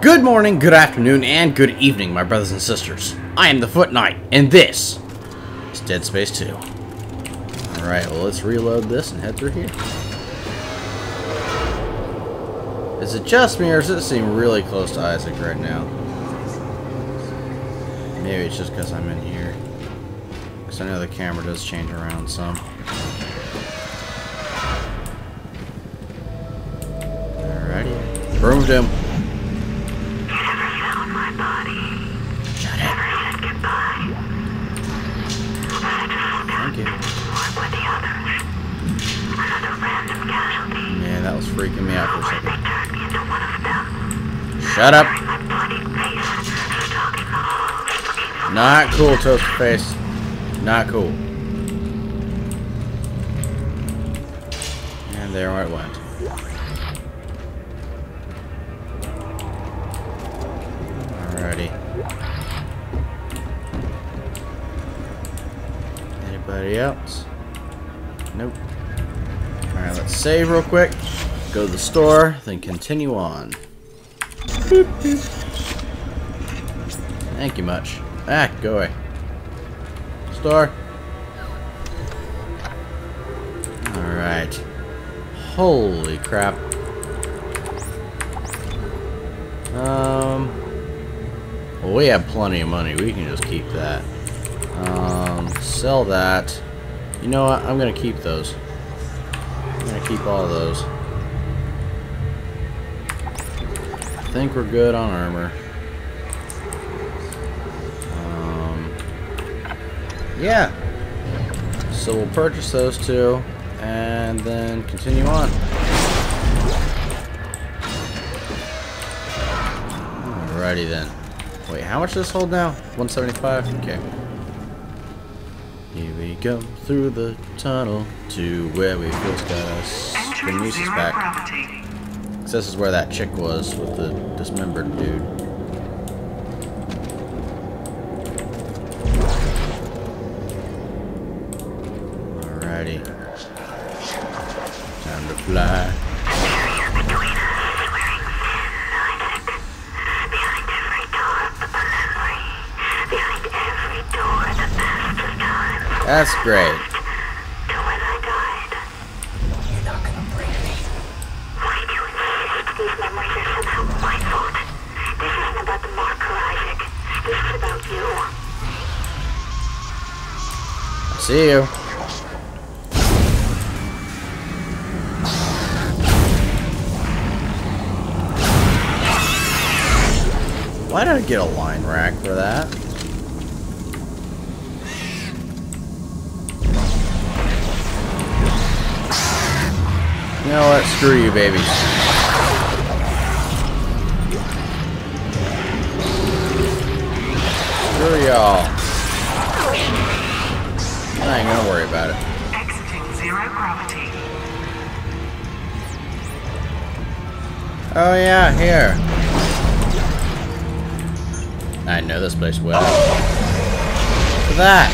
Good morning, good afternoon, and good evening, my brothers and sisters. I am the Foot Knight, and this is Dead Space 2. Alright, well let's reload this and head through here. Is it just me, or does it seem really close to Isaac right now? Maybe it's just because I'm in here. Because I know the camera does change around some. Alrighty. Removed him. Shut it. Thank you. Man, that was freaking me out for a second. Shut up. Not cool, toast face. Not cool. And there it went. Alrighty. Anybody else? Nope. Alright, let's save real quick. Go to the store, then continue on. Boop, boop. Thank you much. Ah, go away. Store. Alright. Holy crap. Um. Well, we have plenty of money. We can just keep that. Um, sell that. You know what? I'm gonna keep those. I'm gonna keep all those. Think we're good on armor. Um, yeah. So we'll purchase those two, and then continue on. Alrighty then. Wait, how much does this hold now? 175? Okay. Here we go through the tunnel to where we first got us zero back. gravity. This is where that chick was with the dismembered dude. Alrighty. Time to fly. Behind every See you. Why did I get a line rack for that? You know what? Screw you, baby. Screw y'all. I ain't gonna worry about it. Exiting zero gravity. Oh yeah, here. I know this place well. Look at that.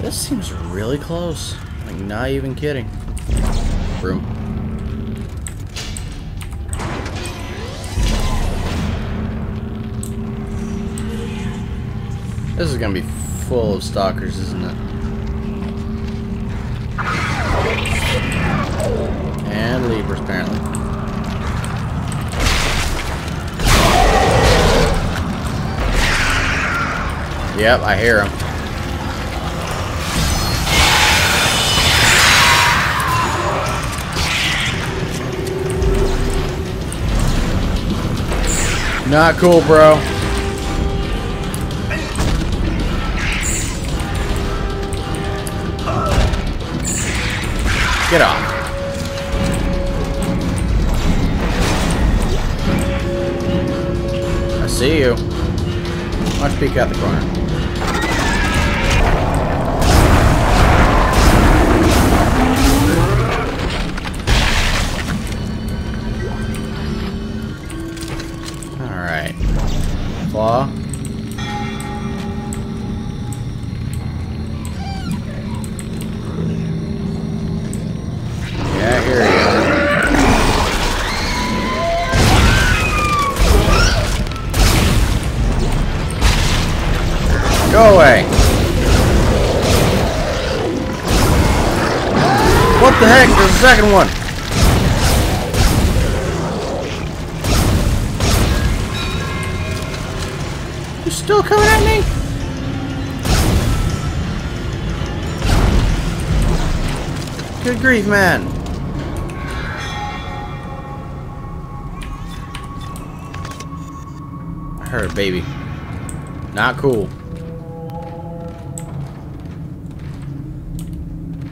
This seems really close. Like not even kidding. Room. This is gonna be full of stalkers, isn't it? And Leapers, apparently. Yep, I hear him. Not cool, bro. Get off. I see you. Watch peek out the corner. There's a second one. You're still coming at me? Good grief, man. I heard baby. Not cool.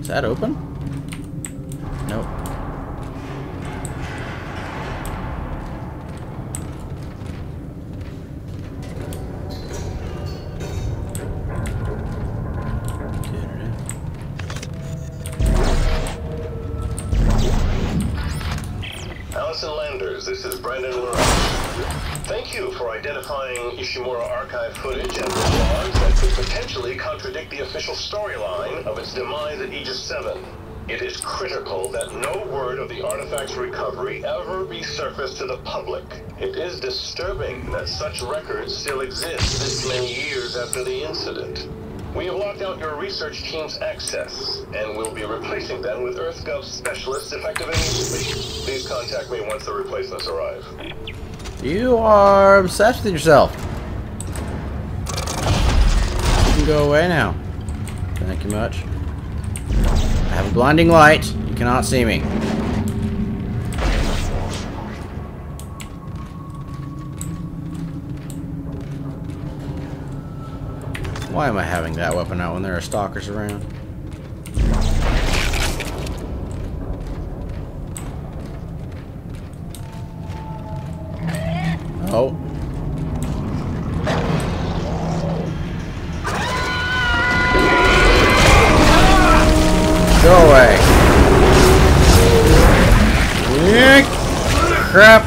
Is that open? Brandon. Thank you for identifying Ishimura archive footage and logs that could potentially contradict the official storyline of its demise at Aegis 7. It is critical that no word of the artifact's recovery ever be surfaced to the public. It is disturbing that such records still exist this many years after the incident. We have locked out your research team's access, and we'll be replacing them with EarthGov specialists effective immediately. Please contact me once the replacements arrive. You are obsessed with yourself. You can go away now. Thank you much. I have a blinding light. You cannot see me. Why am I having that weapon out when there are stalkers around? Oh. Go away. Yeek. Crap.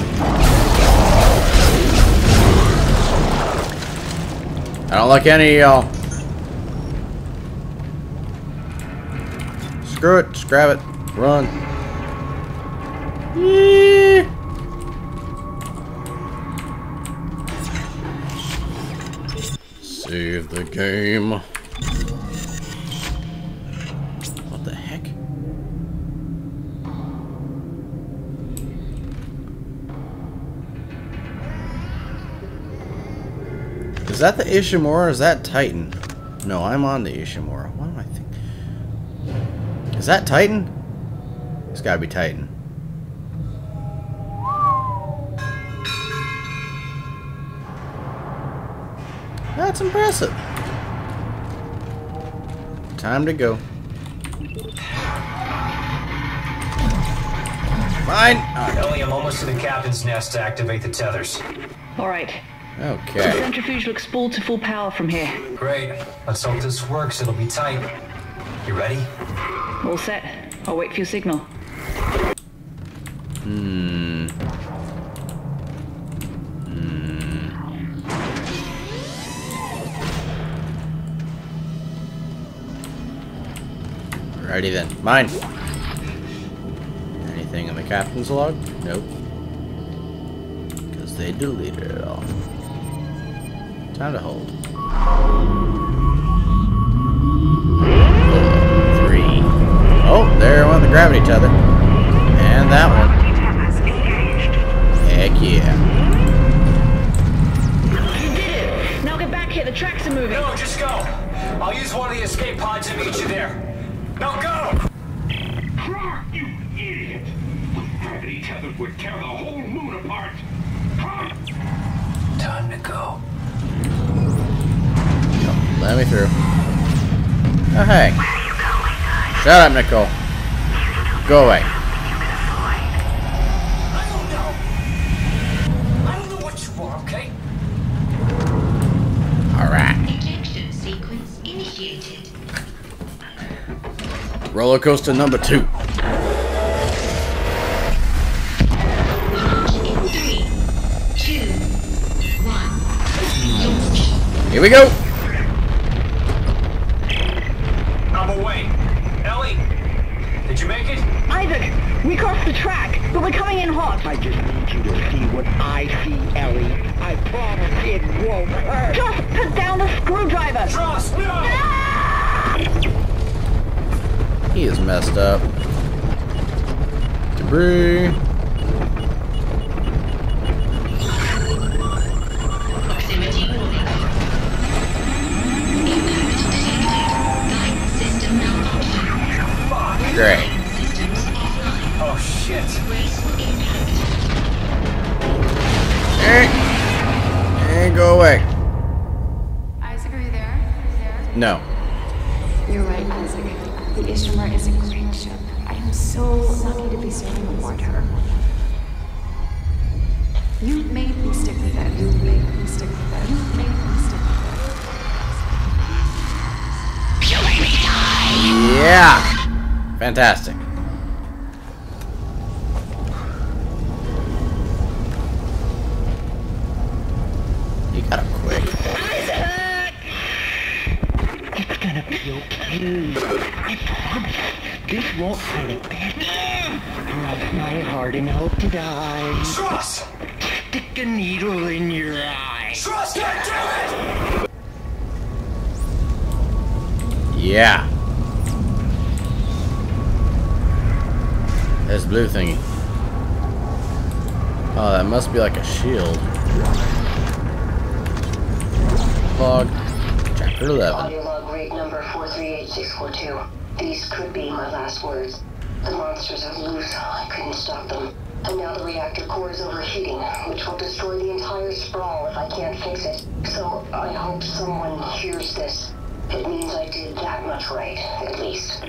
I don't like any of y'all. Screw it. Just grab it. Run. Save the game. What the heck? Is that the Ishimura or is that Titan? No, I'm on the Ishimura. Is that Titan? It's gotta be Titan. That's impressive. Time to go. Mine. Ellie, I'm almost to the captain's nest to activate the tethers. All right. Okay. The centrifuge looks spooled to full power from here. Great. Let's hope this works. It'll be tight. You ready? All set. I'll wait for your signal. Hmm. Hmm. Then. Mine. Anything in the captain's log? Nope. Because they deleted it all. Time to hold. Oh, there went the gravity tether. And that one. Heck yeah. You did it! Now get back here. The tracks are moving. No, just go. I'll use one of the escape pods to meet you there. Now go! Clarke, you idiot! With gravity tethers would tear the whole moon apart! Clarke! Time to go. Let me through. Oh, hey. Shut up, Nicole. Go away. I don't know. I don't know what you are, okay? Alright. Ejection sequence initiated. Roller coaster number two. Three, two, one. Here we go. We crossed the track. But we're coming in hot. I just need you to see what I see, Ellie. I promise it won't hurt. Just put down the screwdriver. Ross, no! He is messed up. Debris. Proximity warning. Impact detected. Guidance system malfunction. Great. Systems. Shit. Graceful. And go away. Isaac, are you there? There? No. You're right, Isaac. The Ishimura is a great ship. I am so lucky to be serving aboard her. You made me stick with it. You made me stick with it. You made me stick with it. Yeah. Fantastic. Gonna. I promise. This won't hurt. Cross my heart and hope to die. Ross! Stick a needle in your eye. Ross, God damn it! Yeah. This blue thingy. Oh, that must be like a shield. Log. Chapter 11. Rate number 438642. These could be my last words. The monsters are loose. I couldn't stop them. And now the reactor core is overheating, which will destroy the entire sprawl if I can't fix it. So I hope someone hears this. It means I did that much right, at least.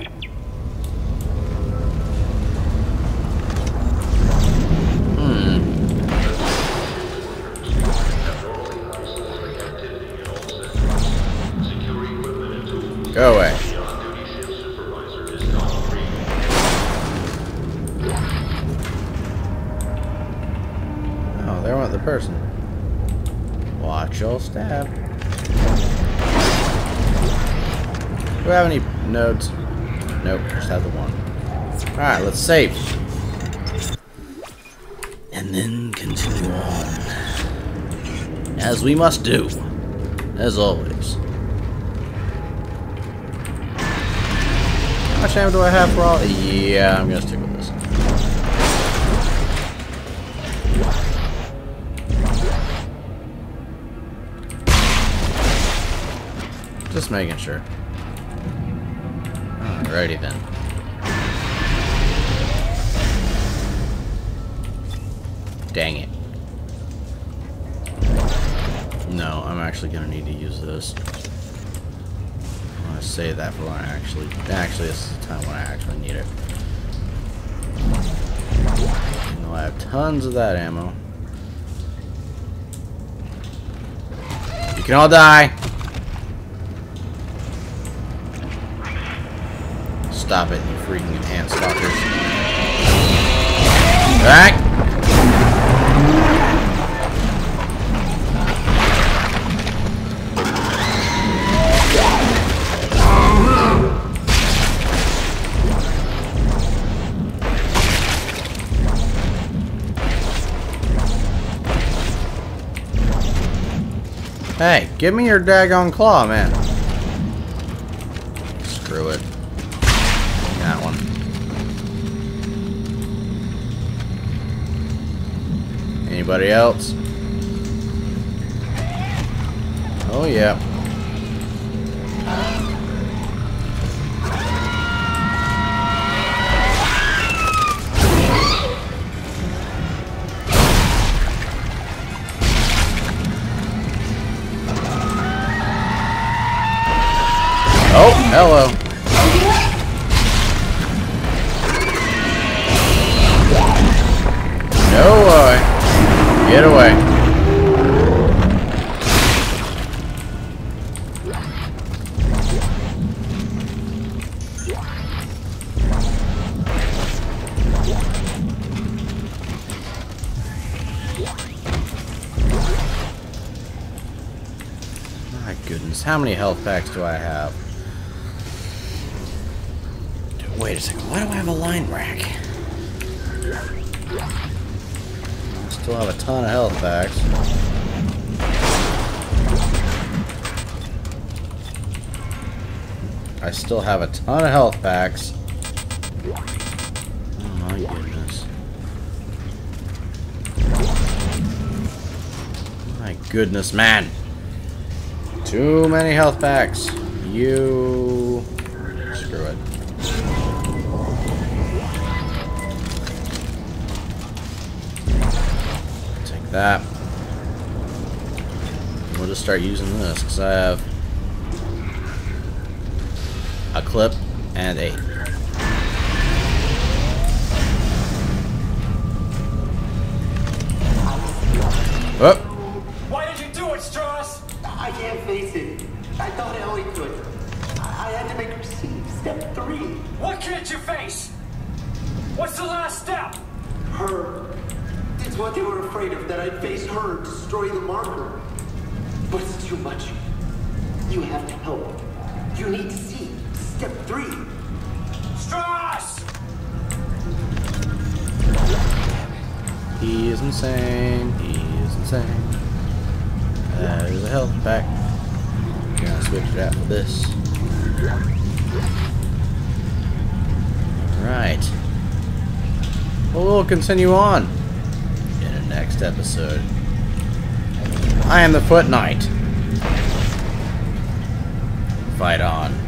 Have any nodes? Nope, just have the one. Alright, let's save. And then continue on. As we must do. As always. How much ammo do I have for all? Yeah, I'm gonna stick with this. Just making sure. Alrighty then. Dang it. No, I'm actually gonna need to use this. I'm gonna save that for when I actually actually this is the time when I actually need it. You know, I have tons of that ammo. You can all die. Stop it, you freaking ant stalkers. Alright. Hey, give me your daggone claw, man. Anybody else? Oh, yeah. Oh, hello. Get away. My goodness, how many health packs do I have? Wait a second, why do I have a line rack? I still have a ton of health packs. I still have a ton of health packs. Oh my goodness. My goodness, man. Too many health packs. You... that. We'll just start using this, because I have a clip and a Oh! Why did you do it, Stross? I can't face it. I thought Ellie could. I I had to make her see step three. What can't you face? What's the last step? Her. What they were afraid of, that I'd face her destroy the marker. But it's too much. You have to help. You need to see step three. Stross! He is insane. He is insane. There's a health pack. Gonna switch it out for this. Alright. Well, continue on next episode. I am the Foot Knight. Fight on.